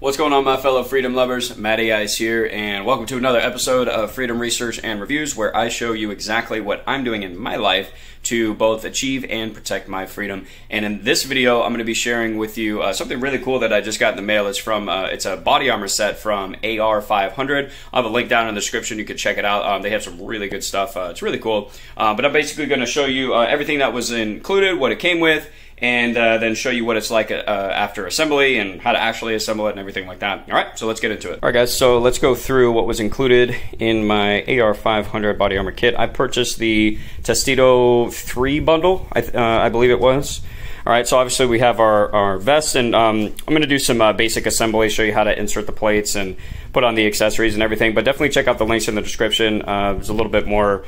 What's going on, my fellow freedom lovers? Matty Ice here, and welcome to another episode of Freedom Research and Reviews, where I show you exactly what I'm doing in my life to both achieve and protect my freedom. And in this video, I'm going to be sharing with you uh, something really cool that I just got in the mail. It's from uh, it's a body armor set from AR500. I'll have a link down in the description. You can check it out. Um, they have some really good stuff. Uh, it's really cool. Uh, but I'm basically going to show you uh, everything that was included, what it came with and uh, then show you what it's like uh, after assembly and how to actually assemble it and everything like that. All right, so let's get into it. All right, guys, so let's go through what was included in my AR500 body armor kit. I purchased the Testudo 3 bundle, I, uh, I believe it was. All right, so obviously we have our, our vest, and um, I'm going to do some uh, basic assembly, show you how to insert the plates and put on the accessories and everything, but definitely check out the links in the description. Uh, there's a little bit more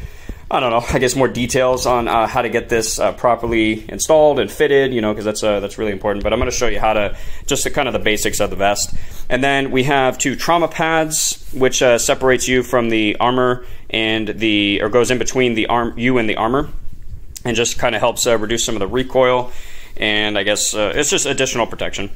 I don't know, I guess more details on uh, how to get this uh, properly installed and fitted, you know, because that's uh, that's really important. But I'm going to show you how to just the, kind of the basics of the vest. And then we have two trauma pads, which uh, separates you from the armor and the or goes in between the arm you and the armor, and just kind of helps uh, reduce some of the recoil. And I guess uh, it's just additional protection.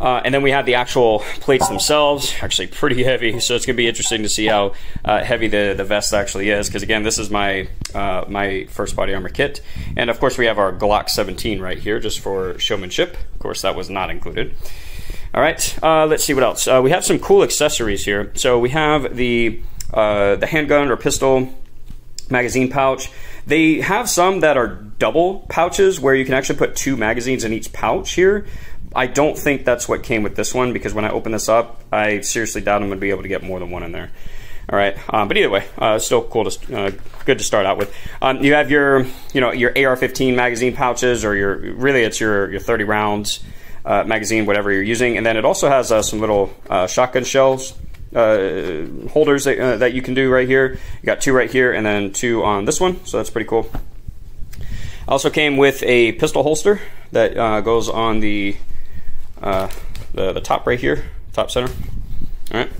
Uh, and then we have the actual plates themselves, actually pretty heavy. So it's going to be interesting to see how uh, heavy the, the vest actually is. Because again, this is my uh, my first body armor kit. And of course, we have our Glock 17 right here, just for showmanship. Of course, that was not included. All right, uh, let's see what else. Uh, we have some cool accessories here. So we have the uh, the handgun or pistol magazine pouch. They have some that are double pouches where you can actually put two magazines in each pouch here. I don't think that's what came with this one because when I open this up, I seriously doubt I'm going to be able to get more than one in there. All right, um, but either way, uh, still cool to uh, good to start out with. Um, you have your you know your AR-15 magazine pouches, or your really it's your your 30 rounds uh, magazine, whatever you're using, and then it also has uh, some little uh, shotgun shells holders that, that you can do right here. You got two right here, and then two on this one, so that's pretty cool. Also came with a pistol holster that goes on the uh, the, the top right here, top center. All right.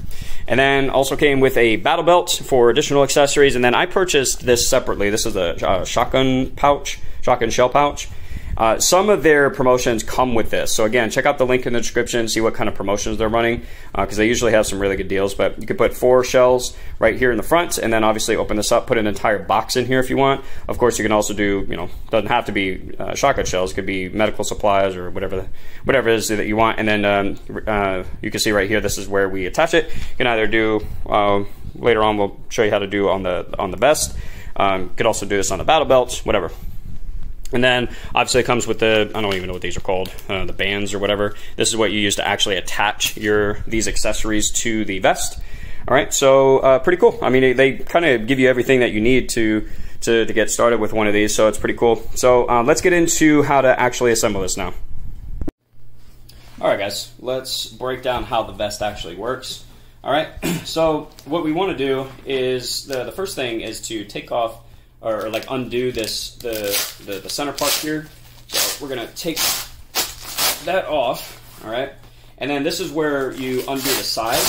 And then also came with a battle belt for additional accessories. And then I purchased this separately. This is a, a shotgun pouch, shotgun shell pouch. Uh, some of their promotions come with this. So again, check out the link in the description, see what kind of promotions they're running, because uh, they usually have some really good deals. But you can put four shells right here in the front, and then obviously open this up, put an entire box in here if you want. Of course, you can also do, you know, doesn't have to be uh, shotgun shells. It could be medical supplies or whatever, whatever it is that you want. And then um, uh, you can see right here, this is where we attach it. You can either do uh, later on, we'll show you how to do on the on the vest. Um, could also do this on the battle belts, whatever. And then obviously it comes with the I don't even know what these are called, uh, the bands or whatever. This is what you use to actually attach your these accessories to the vest. All right, so uh, pretty cool. I mean, they, kind of give you everything that you need to, to, to get started with one of these, so it's pretty cool. So uh, let's get into how to actually assemble this now. All right, guys, let's break down how the vest actually works. All right, so what we want to do is the, the first thing is to take off or, like undo this the, the, the center part here. So we're gonna take that off, all right? And then this is where you undo the side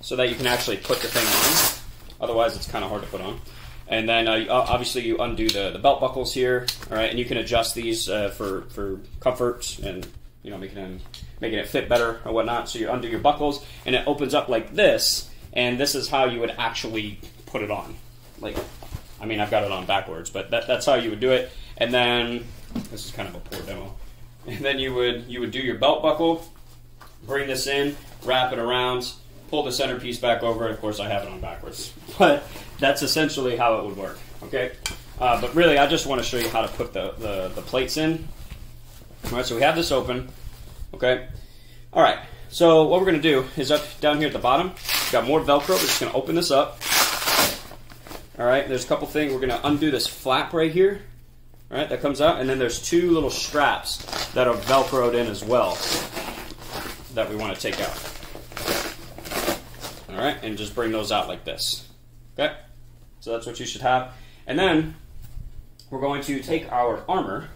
so that you can actually put the thing on. Otherwise, it's kind of hard to put on. And then uh, obviously you undo the, the belt buckles here, all right? And you can adjust these uh, for for comfort and you know making them making it fit better or whatnot. So you undo your buckles, and it opens up like this. And this is how you would actually put it on, like I mean, I've got it on backwards, but that, that's how you would do it. And then this is kind of a poor demo. And then you would you would do your belt buckle, bring this in, wrap it around, pull the centerpiece back over. Of course, I have it on backwards, but that's essentially how it would work. Okay, uh, but really, I just want to show you how to put the, the, the plates in. All right, so we have this open. Okay, all right. So what we're going to do is up down here at the bottom, we've got more Velcro. We're just going to open this up. All right, there's a couple things. We're going to undo this flap right here. All right, that comes out. And then there's two little straps that are Velcroed in as well that we want to take out. All right, and just bring those out like this. Okay, so that's what you should have. And then we're going to take our armor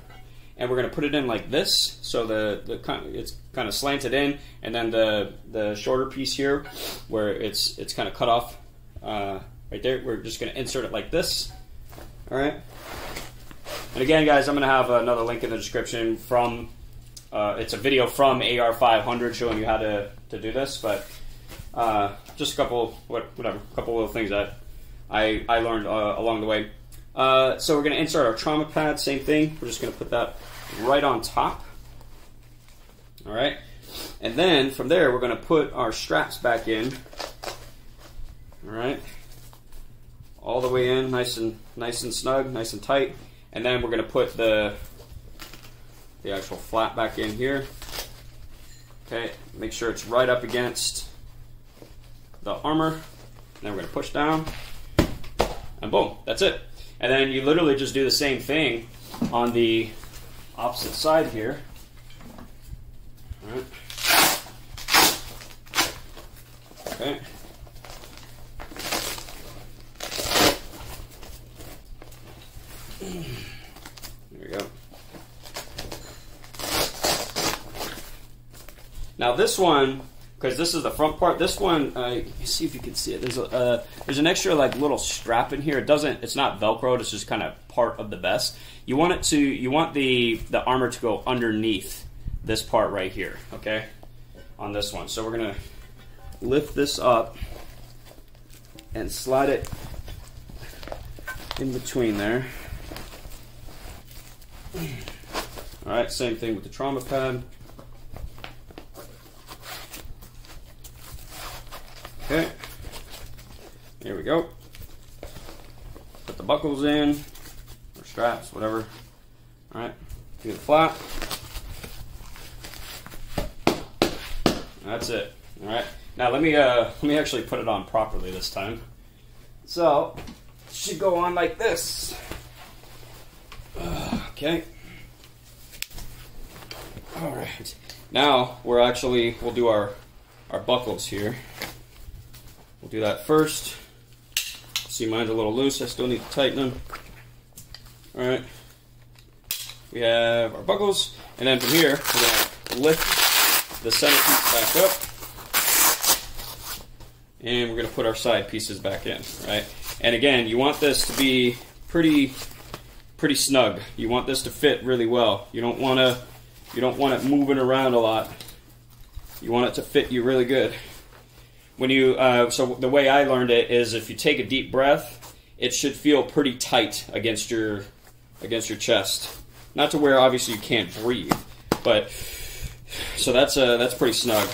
and we're going to put it in like this. So the, the it's kind of slanted in, and then the the shorter piece here, where it's it's kind of cut off uh, right there. We're just going to insert it like this. All right. And again, guys, I'm going to have another link in the description from. Uh, it's a video from AR500 showing you how to to do this, but uh, just a couple, what, whatever, a couple little things that I, I learned uh, along the way. Uh, so we're going to insert our trauma pad, same thing. We're just going to put that right on top. All right. And then from there, we're going to put our straps back in. All right. All the way in, nice and nice and snug, nice and tight. And then we're going to put the the actual flap back in here. Okay, make sure it's right up against the armor. Then we're going to push down. And boom, that's it. And then you literally just do the same thing on the opposite side here. All right. Okay. There we go. Now this one, because this is the front part. This one, uh, see if you can see it. There's a uh, there's an extra like little strap in here. It doesn't. It's not Velcro. It's just kind of part of the vest. You want it to. You want the the armor to go underneath this part right here. Okay, on this one. So we're gonna lift this up and slide it in between there. All right, same thing with the trauma pad. Okay, here we go. Put the buckles in, or straps, whatever. All right, do the flap. That's it. All right. Now let me uh, let me actually put it on properly this time. So it should go on like this. Okay. All right. Now we're actually we'll do our our buckles here. We'll do that first. See, mine's a little loose. I still need to tighten them. All right. We have our buckles, and then from here we're gonna lift the center piece back up, and we're gonna put our side pieces back in. Right. And again, you want this to be pretty pretty snug. You want this to fit really well. You don't want to you don't want it moving around a lot. You want it to fit you really good. When you uh, so the way I learned it is if you take a deep breath, it should feel pretty tight against your against your chest. Not to where obviously you can't breathe, but so that's uh, that's pretty snug.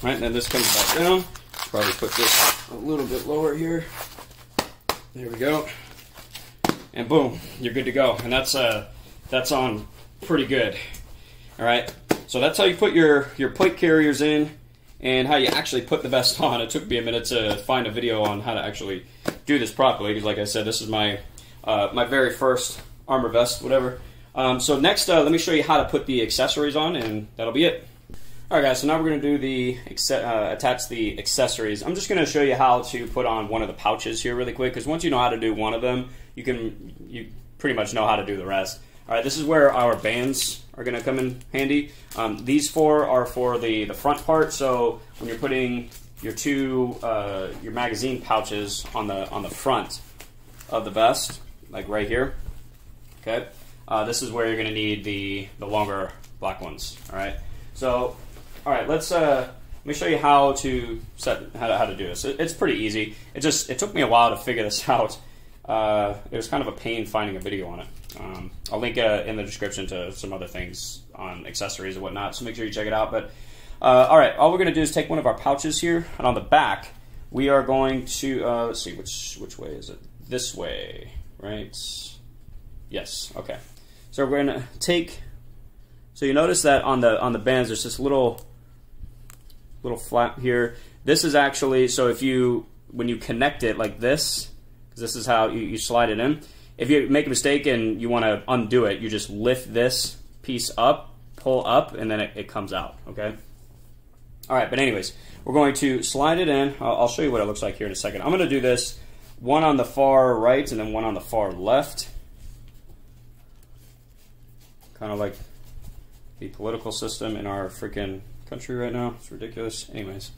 Right, and then this comes back down. Probably put this a little bit lower here. There we go and boom, you're good to go. And that's uh, that's on pretty good. All right, so that's how you put your your plate carriers in, and how you actually put the vest on. It took me a minute to find a video on how to actually do this properly because, like I said, this is my uh, my very first armor vest, whatever. Um, so next, uh, let me show you how to put the accessories on, and that'll be it. Alright guys, so now we're going to do the uh, attach the accessories. I'm just going to show you how to put on one of the pouches here really quick because once you know how to do one of them, you can you pretty much know how to do the rest. Alright, this is where our bands are going to come in handy. Um, these four are for the, the front part, so when you're putting your two uh, your magazine pouches on the on the front of the vest, like right here. Okay, uh, this is where you're going to need the the longer black ones. All right, so all right, let's uh, let me show you how to set how to, how to do this. It, it's pretty easy. It just it took me a while to figure this out. Uh, it was kind of a pain finding a video on it. Um, I'll link uh, in the description to some other things on accessories and whatnot, so make sure you check it out. But uh, all right, all we're going to do is take one of our pouches here, and on the back we are going to uh, let's see which which way is it? This way, right? Yes. Okay. So we're going to take. So you notice that on the on the bands, there's this little little flap here. This is actually, so if you, when you connect it like this, because this is how you, you slide it in, if you make a mistake and you want to undo it, you just lift this piece up, pull up, and then it, it comes out, okay? All right, but anyways, we're going to slide it in. I'll, I'll show you what it looks like here in a second. I'm going to do this one on the far right and then one on the far left. Kind of like the political system in our freaking country right now. It's ridiculous. Anyways,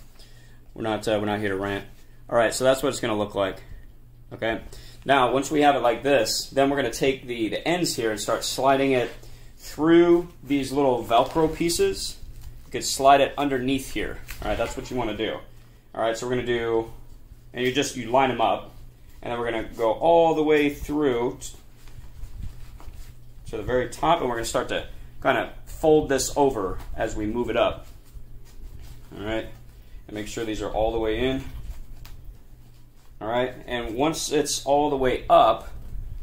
we're not uh, we're not here to rant. All right, so that's what it's going to look like. Okay. Now, once we have it like this, then we're going to take the the ends here and start sliding it through these little Velcro pieces. You could slide it underneath here. All right, that's what you want to do. All right, so we're going to do, and you just, you line them up, and then we're going to go all the way through to the very top, and we're going to start to kind of fold this over as we move it up. All right, and make sure these are all the way in. All right, and once it's all the way up,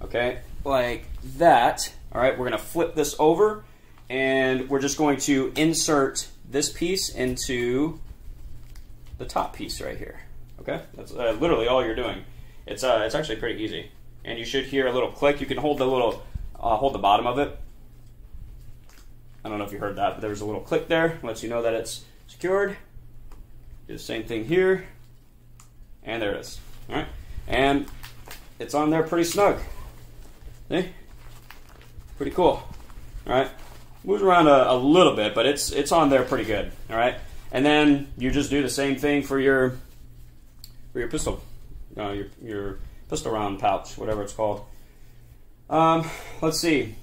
okay, like that, all right, we're to flip this over, and we're just going to insert this piece into the top piece right here. Okay, that's uh, literally all you're doing. It's uh, it's actually pretty easy, and you should hear a little click. You can hold the little, uh, hold the bottom of it. I don't know if you heard that, but there was a little click there. Lets you know that it's secured. Do the same thing here, and there it is. All right, and it's on there pretty snug. See, pretty cool. All right, moves around a, a little bit, but it's it's on there pretty good. All right. And then you just do the same thing for your for your pistol, uh, your your pistol round pouch, whatever it's called. Um, let's see.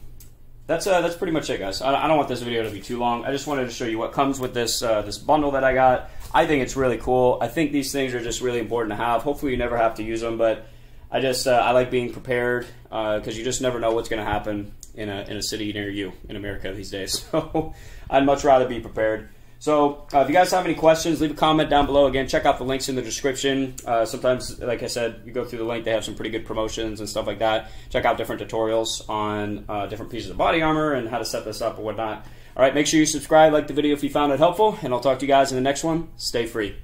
That's uh, that's pretty much it, guys. I, I, don't want this video to be too long. I just wanted to show you what comes with this uh, this bundle that I got. I think it's really cool. I think these things are just really important to have. Hopefully, you never have to use them, but I just uh, I like being prepared because uh, you just never know what's going to happen in a in a city near you in America these days. So I'd much rather be prepared. So, uh, if you guys have any questions, leave a comment down below. Again, check out the links in the description. Uh, sometimes, like I said, you go through the link, they have some pretty good promotions and stuff like that. Check out different tutorials on uh, different pieces of body armor and how to set this up and whatnot. All right, make sure you subscribe, like the video if you found it helpful, and I'll talk to you guys in the next one. Stay free.